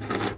you